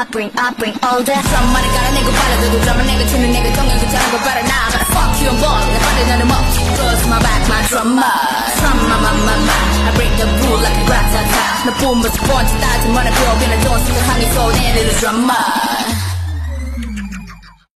I bring I bring all the 드럼만을 깔아내고 빨아들고 the 내가 치는 내가 정해고 자는 거 better now I'm gonna fuck you and ball 내가 빨리 나는 뭐 Cross my back my drummer. Drummer my my my I break the rule like a rat-tat-tat 너 뿜어서 번지 따지 말아 벽에 the honey, so then it is drummer.